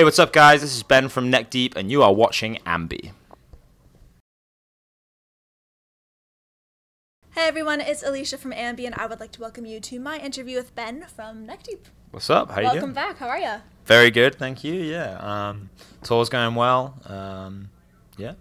Hey, what's up, guys? This is Ben from Neck Deep, and you are watching AMBY. Hey everyone, it's Alicia from AMBY, and I would like to welcome you to my interview with Ben from Neck Deep. What's up? How are you Welcome doing? back. How are you? Very good, thank you. Yeah, um, tour's going well. Um, yeah,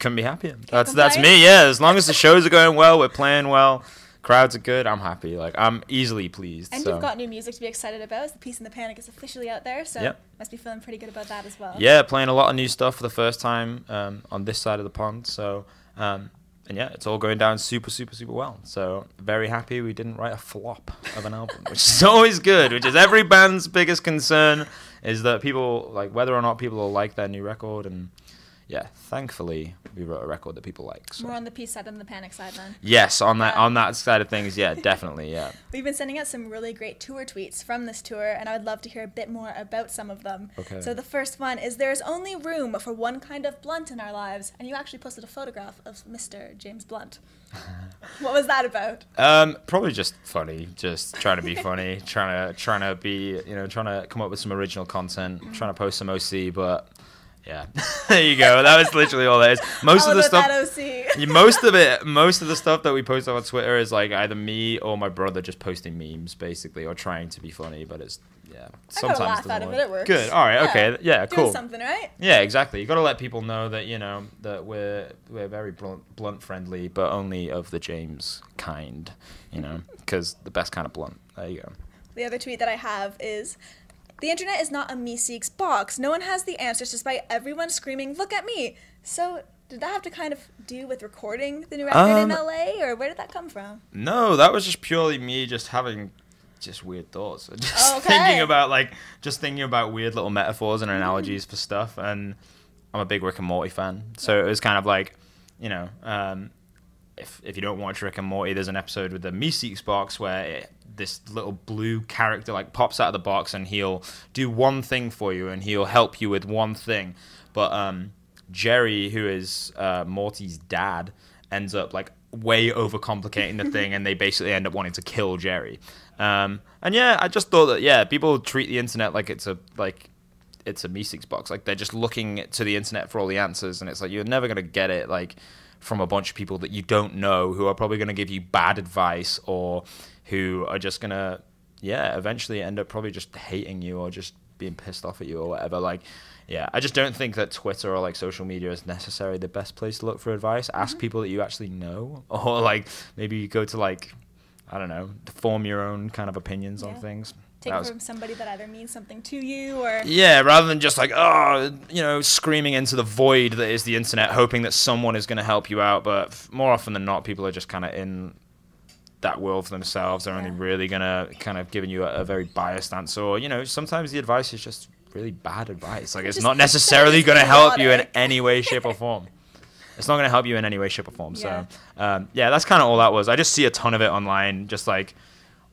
couldn't be happier. that's that's complain? me. Yeah, as long as the shows are going well, we're playing well, crowds are good. I'm happy. Like I'm easily pleased. And so. you've got new music to be excited about. The Peace and the Panic is officially out there, so Yep. must be feeling pretty good about that as well. Yeah, playing a lot of new stuff for the first time um, on this side of the pond. So, um, and yeah, it's all going down super, super, super well. So, very happy we didn't write a flop of an album, which is always good. Which is every band's biggest concern is that people like whether or not people will like their new record. And yeah, thankfully we wrote a record that people like. So. More on the Peace side than the Panic side, then. Yes, on that Yeah. on that side of things, yeah, definitely, yeah. We've been sending out some really great tour tweets from this tour, and I would love to hear a bit more about some of them. Okay. So the first one is There's only room for one kind of blunt in our lives, and you actually posted a photograph of Mr. James Blunt. what was that about? Um, probably just funny, just trying to be funny, trying to trying to be, you know, trying to come up with some original content, trying to post some OC, but yeah, there you go. That was literally all that is. Most All of the stuff. Yeah, most of it, most of the stuff that we post on Twitter is like either me or my brother just posting memes, basically, or trying to be funny. But it's yeah, I got a sometimes laugh out of it. It works. Good. All right. Okay. Yeah. Doing Cool. something, right? Yeah, exactly. You got to let people know that you know that we're we're very blunt, blunt friendly, but only of the James kind. You know, because the best kind of blunt. There you go. The other tweet that I have is The internet is not a Meeseeks box. No one has the answers despite everyone screaming, Look at me. So, did that have to kind of do with recording the new record in Um, LA, or where did that come from? No, that was just purely me just having just weird thoughts. Just Okay. thinking about like just thinking about weird little metaphors and analogies for stuff. And I'm a big Rick and Morty fan, so it was kind of like, you know, um, if if you don't watch Rick and Morty, there's an episode with the Meeseeks box where it, this little blue character like pops out of the box and he'll do one thing for you and he'll help you with one thing. But um, Jerry, who is uh, Morty's dad, ends up like way overcomplicating the thing, and they basically end up wanting to kill Jerry. Um, and yeah, I just thought that yeah, people treat the internet like it's a like it's a Meeseeks box. Like they're just looking to the internet for all the answers, and it's like you're never gonna get it like from a bunch of people that you don't know who are probably gonna give you bad advice or who are just gonna yeah eventually end up probably just hating you or just being pissed off at you or whatever. Like yeah, I just don't think that Twitter or like social media is necessarily the best place to look for advice. Ask mm-hmm. people that you actually know, or like maybe you go to like I don't know, to form your own kind of opinions on things. Take was- from somebody that either means something to you or. yeah, rather than just like, oh, you know, screaming into the void that is the internet, hoping that someone is going to help you out. But f- more often than not, people are just kind of in that world for themselves. They're only Yeah. really going to kind of giving you a, a very biased answer. Or, you know, sometimes the advice is just really bad advice. Like, it's not necessarily going to help you in any way, shape, or form. It's not going to help you in any way, shape, or form. Yeah. So, um, yeah, that's kind of all that was. I just see a ton of it online, just like,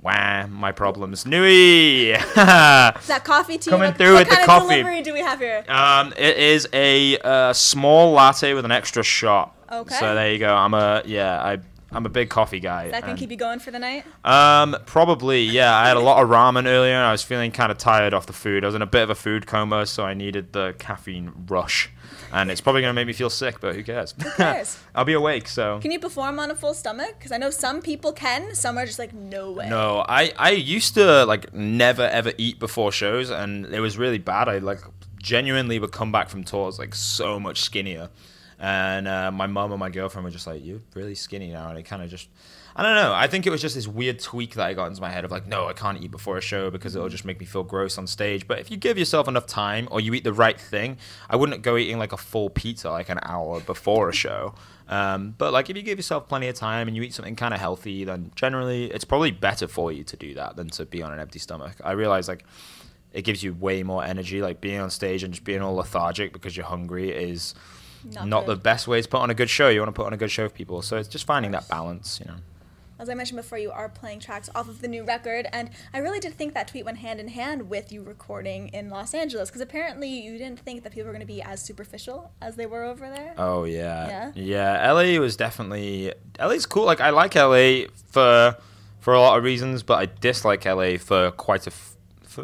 wah, my problems. Nui! Is that coffee tea? Coming through what with the kind of coffee. delivery do we have here? Um, it is a uh, small latte with an extra shot. Okay. So there you go. I'm a yeah. I I'm a big coffee guy. Is that gonna keep you going for the night? um, probably yeah. I had a lot of ramen earlier, and I was feeling kind of tired off the food. I was in a bit of a food coma, so I needed the caffeine rush, and it's probably gonna make me feel sick, but who cares? Who cares? I'll be awake, so. Can you perform on a full stomach? Because I know some people can. Some are just like, no way. No, I I used to like never ever eat before shows, and it was really bad. I like genuinely would come back from tours like so much skinnier, and uh, my mum and my girlfriend were just like, "You're really skinny now," and it kind of just. I don't know. I think it was just this weird tweak that I got into my head of like, no, I can't eat before a show because it'll just make me feel gross on stage. But if you give yourself enough time or you eat the right thing, I wouldn't go eating like a full pizza like an hour before a show. Um, but like if you give yourself plenty of time and you eat something kind of healthy, then generally it's probably better for you to do that than to be on an empty stomach. I realize like it gives you way more energy. Like being on stage and just being all lethargic because you're hungry is Not not, the best way to put on a good show. You want to put on a good show for people. So it's just finding that balance, you know. As I mentioned before, you are playing tracks off of the new record, and I really did think that tweet went hand in hand with you recording in Los Angeles, because apparently you didn't think that people were going to be as superficial as they were over there. Oh yeah. Yeah? Yeah, LA was definitely LA's cool. Like I like LA for for a lot of reasons, but I dislike LA for quite a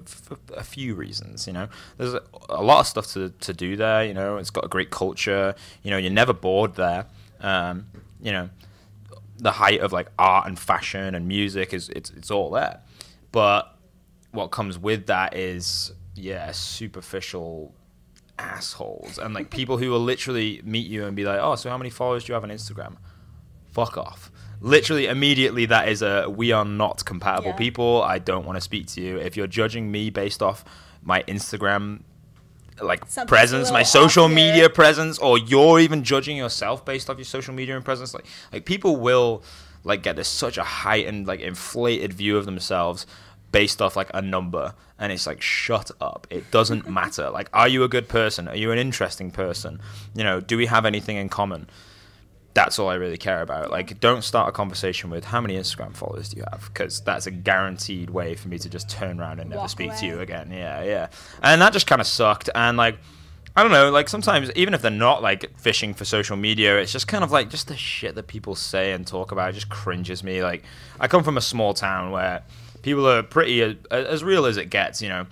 for, for a few reasons. You know, there's a, a lot of stuff to, to do there. You know, it's got a great culture. You know, you're never bored there. Um, you know, the height of like art and fashion and music is it's it's all there. But what comes with that is yeah, superficial assholes and like people who will literally meet you and be like, "Oh, so how many followers do you have on Instagram?" Fuck off. Literally immediately that is a we are not compatible Yeah. people. I don't want to speak to you. If you're judging me based off my Instagram like Something's a presence, my social here. media presence, or you're even judging yourself based off your social media and presence, like like people will like get this such a heightened, like inflated view of themselves based off like a number and it's like shut up it doesn't matter like are you a good person are you an interesting person you know do we have anything in common that's all I really care about. Like, don't start a conversation with how many Instagram followers do you have, because that's a guaranteed way for me to just turn around and never Walk speak to you again. Yeah, yeah. And that just kind of sucked. And like, I don't know. Like sometimes, even if they're not like fishing for social media, it's just kind of like just the shit that people say and talk about just cringes me. Like, I come from a small town where people are pretty uh, as real as it gets. You know,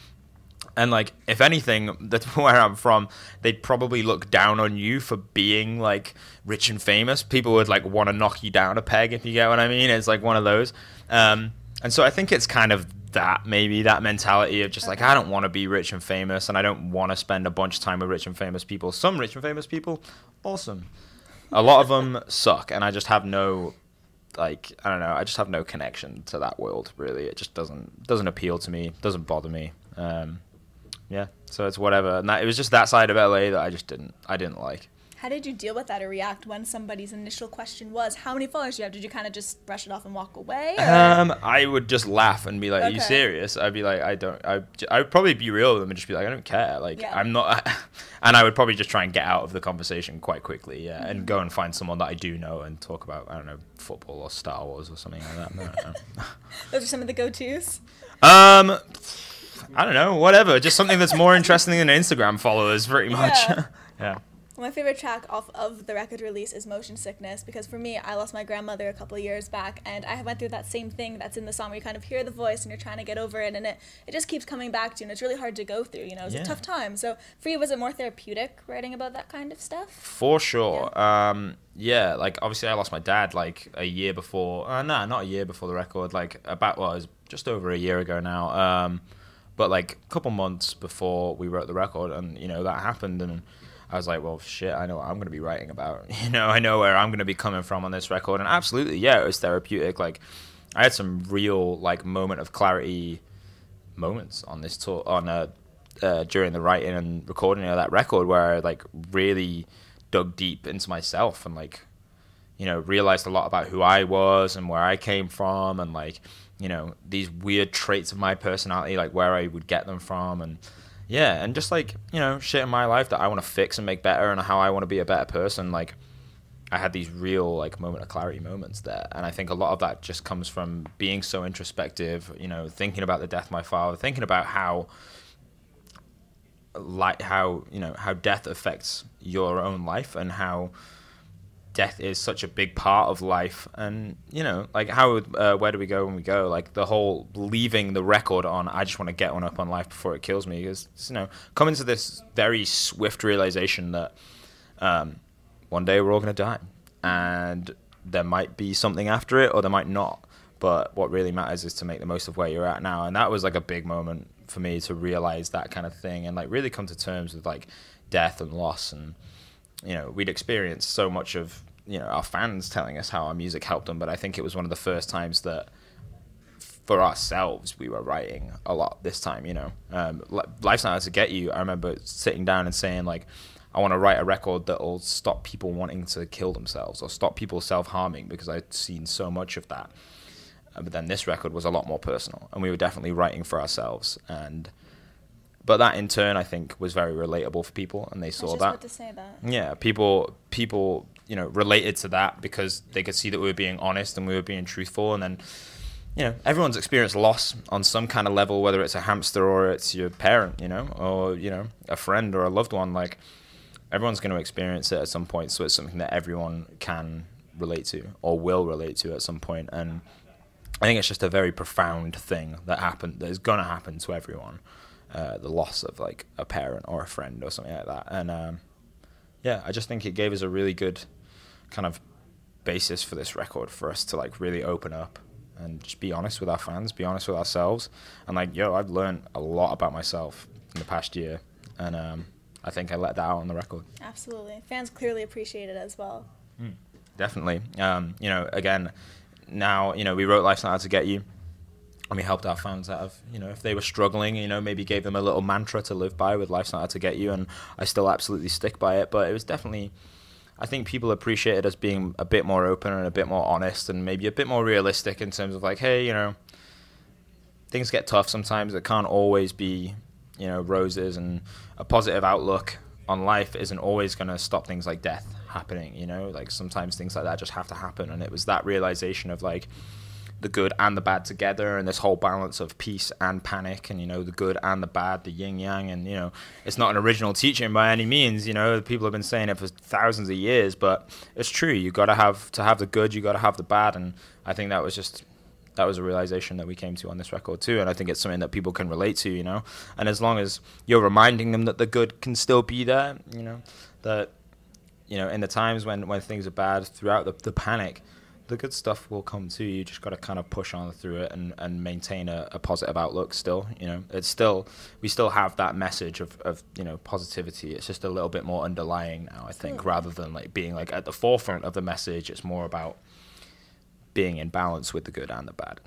and like, if anything, that's where I'm from. They'd probably look down on you for being like rich and famous. People would like want to knock you down a peg if you get what I mean. It's like one of those. Um, and so I think it's kind of that maybe that mentality of just like I don't want to be rich and famous, and I don't want to spend a bunch of time with rich and famous people. Some rich and famous people, awesome. A lot of them suck, and I just have no like I don't know. I just have no connection to that world. Really, it just doesn't doesn't appeal to me. Doesn't bother me. Um, yeah, so it's whatever. And that, it was just that side of LA that I just didn't I didn't like. How did you deal with that or react when somebody's initial question was, "How many followers do you have?" Did you kind of just brush it off and walk away? Or? Um, I would just laugh and be like, "Are you serious?" I'd be like, "I don't." I I would probably be real with them and just be like, "I don't care." Like Yeah. I'm not, and I would probably just try and get out of the conversation quite quickly, yeah, Mm-hmm. and go and find someone that I do know and talk about I don't know football or Star Wars or something like that. I don't know. Those are some of the go-tos. Um, I don't know, whatever. Just something that's more interesting than Instagram followers, pretty much. Yeah. yeah. My favorite track off of the record release is Motion Sickness because for me, I lost my grandmother a couple of years back and I went through that same thing that's in the song where you kind of hear the voice and you're trying to get over it and it, it just keeps coming back to you and it's really hard to go through, you know, it's Yeah. a tough time. So for you, was it more therapeutic writing about that kind of stuff? For sure. Um, yeah, like obviously I lost my dad like a year before. Uh, no, not a year before the record. Like about well, it was just over a year ago now. Um, but like a couple months before we wrote the record, and you know that happened, and I was like, well, shit, I know what I'm gonna be writing about. You know, I know where I'm gonna be coming from on this record, and absolutely, yeah, it was therapeutic. Like I had some real like moment of clarity moments on this tour on uh, uh, during the writing and recording of that record where I like really dug deep into myself and like you know realized a lot about who I was and where I came from and like you know these weird traits of my personality like where I would get them from and yeah and just like you know shit in my life that I want to fix and make better and how I want to be a better person like I had these real like moment of clarity moments there, and I think a lot of that just comes from being so introspective. You know, thinking about the death of my father, thinking about how, like how you know how death affects your own life, and how death is such a big part of life, and you know, like how uh, where do we go when we go? Like the whole leaving the record on. I just want to get one up on life before it kills me, because you know, coming to this very swift realization that. Um, one day we're all going to die and there might be something after it or there might not but what really matters is to make the most of where you're at now and that was like a big moment for me to realize that kind of thing and like really come to terms with like death and loss and you know we'd experienced so much of you know our fans telling us how our music helped them but i think it was one of the first times that for ourselves we were writing a lot this time you know. Um, Li- life's not out to get you i remember sitting down and saying like i want to write a record that will stop people wanting to kill themselves or stop people self-harming because i'd seen so much of that. Uh, but then this record was a lot more personal and we were definitely writing for ourselves and but that in turn i think was very relatable for people and they saw that to that. yeah people people you know related to that because they could see that we were being honest and we were being truthful and then you know everyone's experienced loss on some kind of level whether it's a hamster or it's your parent you know or you know a friend or a loved one like everyone's going to experience it at some point so it's something that everyone can relate to or will relate to at some point and I think it's just a very profound thing that happened that is gonna happen to everyone. Uh, the loss of like a parent or a friend or something like that, and um, yeah, I just think it gave us a really good kind of basis for this record for us to like really open up and just be honest with our fans, be honest with ourselves, and like yo, I've learned a lot about myself in the past year, and um, I think I let that out on the record. Absolutely. Fans clearly appreciate it as well. Definitely. Um, you know, again, now, you know, we wrote Life's Not Out to Get You. And we helped our fans out of, you know, if they were struggling, you know, maybe gave them a little mantra to live by with Life's Not Out to Get You. And I still absolutely stick by it. But it was definitely, I think people appreciated us being a bit more open and a bit more honest and maybe a bit more realistic in terms of like, hey, you know, things get tough sometimes. It can't always be, you know, roses and a positive outlook on life isn't always going to stop things like death happening, you know? Like sometimes things like that just have to happen. And it was that realization of like the good and the bad together and this whole balance of peace and panic and, you know, the good and the bad, the yin yang. And, you know, it's not an original teaching by any means, you know, people have been saying it for thousands of years, but it's true. You got to have, to have the good, you got to have the bad. And I think that was just that was a realization that we came to on this record too and i think it's something that people can relate to you know and as long as you're reminding them that the good can still be there you know that you know in the times when when things are bad throughout the, the panic the good stuff will come to you. You just got to kind of push on through it and, and maintain a, a positive outlook. Still, you know, it's still we still have that message of, of you know positivity. It's just a little bit more underlying now, I think, rather than like being like at the forefront of the message. It's more about being in balance with the good and the bad.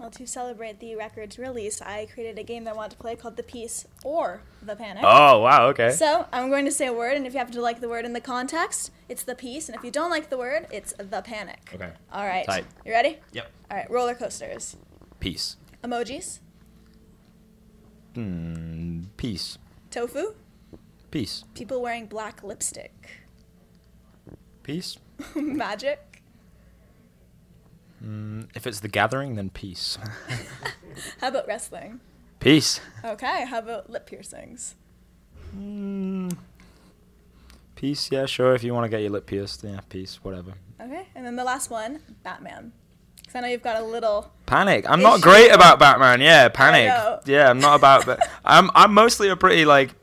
Well, to celebrate the record's release, I created a game that I want to play called The Peace or The Panic. Oh wow, okay. So I'm going to say a word, and if you happen to like the word in the context, it's the peace, and if you don't like the word, it's the panic. Okay. All right. Tight. You ready? Yep. All right. Roller coasters, Peace. emojis, Hmm. Peace. tofu, Peace. people wearing black lipstick, Peace. magic, Mm, if it's the gathering, then peace. how about wrestling? peace. Okay. How about lip piercings? Mm, peace. Yeah, sure. If you want to get your lip pierced, yeah, peace. Whatever. Okay. And then the last one, Batman. Because I know you've got a little. Panic. I'm not great about Batman. Yeah, panic. Yeah, I'm not about. But I'm I'm mostly a pretty like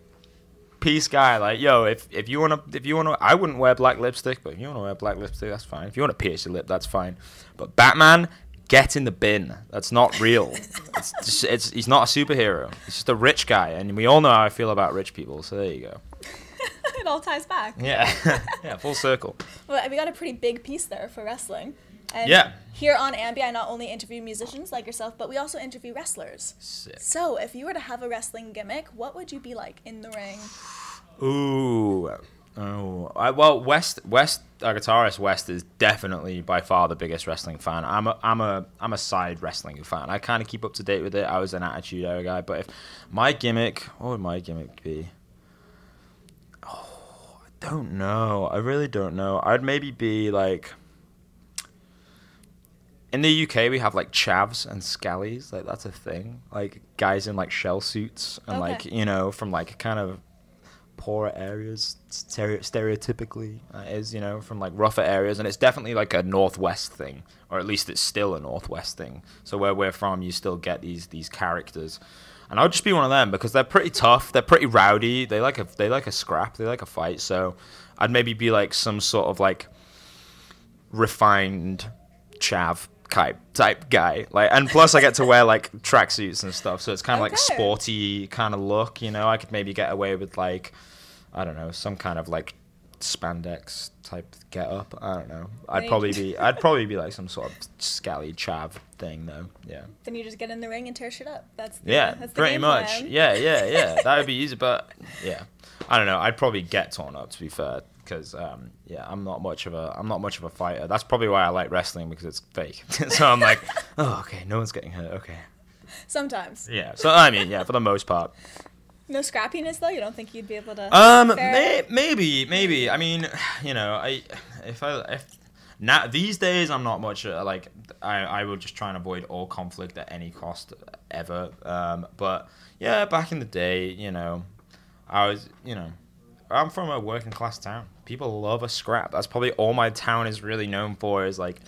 peace guy. Like, yo, if if you wanna if you wanna, I wouldn't wear black lipstick, but if you wanna wear black lipstick, that's fine. If you wanna pierce your lip, that's fine. But Batman, get in the bin. That's not real. it's just, it's he's not a superhero. He's just a rich guy, and we all know how I feel about rich people. So there you go. it all ties back. Yeah, yeah, full circle. Well, we got a pretty big piece there for wrestling. And Yeah. Here on AMBY, I not only interview musicians like yourself, but we also interview wrestlers. Sick. So, if you were to have a wrestling gimmick, what would you be like in the ring? Ooh. Oh, I, well, West, West, our guitarist West is definitely by far the biggest wrestling fan. I'm a, I'm a, I'm a side wrestling fan. I kind of keep up to date with it. I was an Attitude Era guy, but if my gimmick, what would my gimmick be? Oh, I don't know. I really don't know. I'd maybe be like. In the UK, we have like chavs and scallies. Like that's a thing. Like guys in like shell suits and Okay. like you know from like kind of poorer areas stereo- stereotypically uh, is you know from like rougher areas. And it's definitely like a northwest thing or at least it's still a northwest thing. So where we're from you still get these these characters. And i would just be one of them because they're pretty tough. They're pretty rowdy. They like a they like a scrap. They like a fight. So i'd maybe be like some sort of like refined chav type type guy. Like and plus i get to wear like tracksuits and stuff so it's kind of like sporty kind of look you know? I could maybe get away with like i don't know some kind of like spandex type get up i don't know. I'd probably be i'd probably be like some sort of scally chav thing though yeah. Then you just get in the ring and tear shit up. That's the, yeah that's the pretty much. Plan. yeah yeah yeah. That would be easy but yeah. I don't know. I'd probably get torn up to be fair because um, yeah i'm not much of a i'm not much of a fighter that's probably why i like wrestling because it's fake so i'm like oh okay no one's getting hurt okay Sometimes. yeah so i mean yeah for the most part No scrappiness though. You don't think you'd be able to. um may, maybe maybe i mean you know i if i if now these days i'm not much uh, like i i will just try and avoid all conflict at any cost ever um but yeah back in the day you know i was you know I'm from a working class town. People love a scrap. That's probably all my town is really known for is like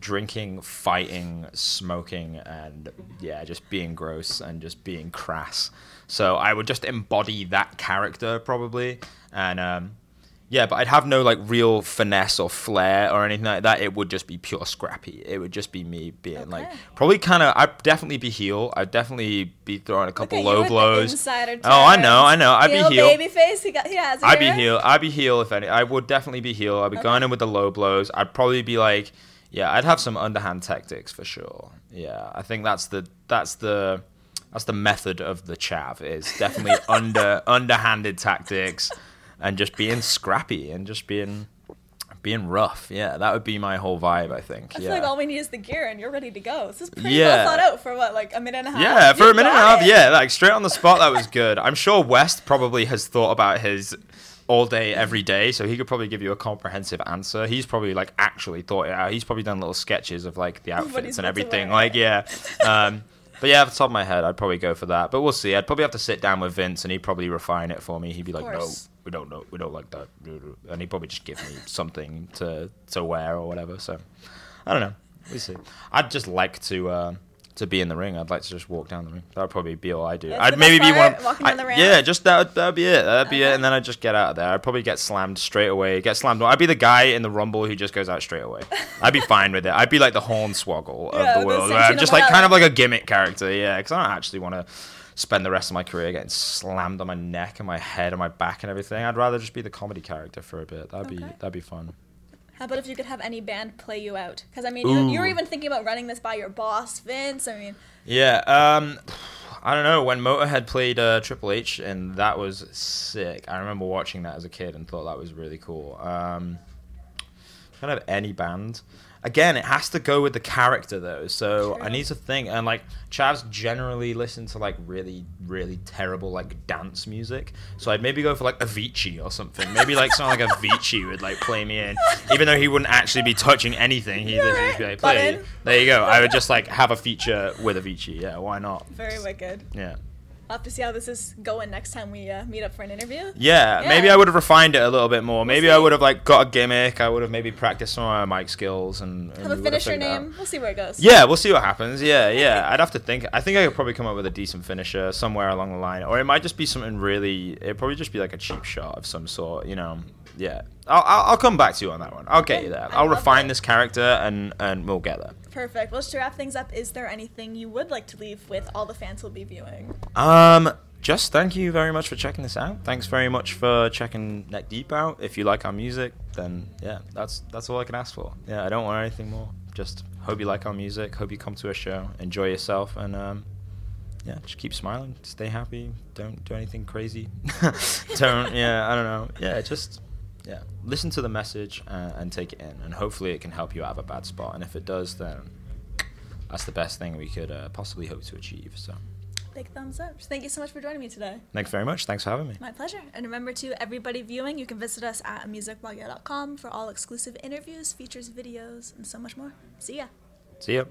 drinking, fighting, smoking, and yeah, just being gross and just being crass. So I would just embody that character probably, and um, yeah, but I'd have no like real finesse or flair or anything like that. It would just be pure scrappy. It would just be me being like probably kind of. I'd definitely be heel. I'd definitely be throwing a couple low blows. Oh, I know. I know. I'd heel, be heel. baby face. He got. He has. I'd be heel. I'd be heel if any. I would definitely be heel. I'd be going in with the low blows. I'd probably be like, yeah, I'd have some underhand tactics for sure. Yeah, I think that's the that's the that's the method of the chav is definitely under underhanded tactics and just being scrappy and just being being rough. Yeah, that would be my whole vibe. I think. I yeah. feel like all we need is the gear, and you're ready to go. This is pretty Yeah. well thought out for what, like a minute and a half. Yeah, for You a minute and a half, it. yeah, like straight on the spot, that was good. I'm sure West probably has thought about his all day, every day, so he could probably give you a comprehensive answer. He's probably like actually thought it out. He's probably done little sketches of like the outfits and everything. Like, yeah. Um, but yeah, off the top of my head, I'd probably go for that. But we'll see. I'd probably have to sit down with Vince, and he'd probably refine it for me. He'd be like, "No, we don't know, we don't like that," and he'd probably just give me something to to wear or whatever. So I don't know. We see. I'd just like to uh, to be in the ring. I'd like to just walk down the ring. That would probably be all I do. I'd maybe be one. walking down the ramp? Yeah, just that. That'd be it. That'd be it. And then I'd just get out of there. I'd probably get slammed straight away. Get slammed. I'd be the guy in the rumble who just goes out straight away. I'd be fine with it. I'd be like the Hornswoggle Yeah, of the world. I'm just like kind of like a gimmick character. Yeah, because I don't actually want to spend the rest of my career getting slammed on my neck and my head and my back and everything. I'd rather just be the comedy character for a bit. That'd be that'd be fun. How about if you could have any band play you out? Because I mean, you, you were even thinking about running this by your boss, Vince. I mean, Yeah, um, I don't know. When Motorhead played uh, Triple H, and that was sick. I remember watching that as a kid and thought that was really cool. Um, kind of any band. Again, it has to go with the character though. So I need to think. And like Chavs generally listen to like really, really terrible like dance music. So I'd maybe go for like Avicii or something. Maybe like something like Avicii would like play me in, even though he wouldn't actually be touching anything. He'd You're just right. be like, play. There you go. I would just like have a feature with Avicii. Yeah, why not? very wicked. Yeah. I'll have to see how this is going next time we uh, meet up for an interview. Yeah, maybe I would have refined it a little bit more. Maybe I would have like got a gimmick. I would have maybe practiced some of my mic skills and, and Have a finisher name. We'll see where it goes. Yeah, we'll see what happens. Yeah, yeah. I'd have to think. I think I could probably come up with a decent finisher somewhere along the line, or it might just be something really. It'd probably just be like a cheap shot of some sort. You know. Yeah. I'll, I'll, I'll come back to you on that one. I'll get you there. I'll refine it. this character and and we'll get there. Perfect. Well, just to wrap things up, is there anything you would like to leave with all the fans who'll be viewing? Um, just thank you very much for checking this out. Thanks very much for checking Neck Deep out. If you like our music, then yeah, that's that's all I can ask for. Yeah, I don't want anything more. Just hope you like our music. Hope you come to a show, enjoy yourself, and um, yeah, just keep smiling, stay happy. Don't do anything crazy. don't yeah, I don't know. Yeah, just yeah, listen to the message uh, and take it in, and hopefully it can help you out of a bad spot. And if it does, then that's the best thing we could uh, possibly hope to achieve. So. Big thumbs up. Thank you so much for joining me today. Thanks very much. Thanks for having me. My pleasure. And remember to everybody viewing, you can visit us at amusicblogyea.com for all exclusive interviews, features, videos, and so much more. See ya. See ya.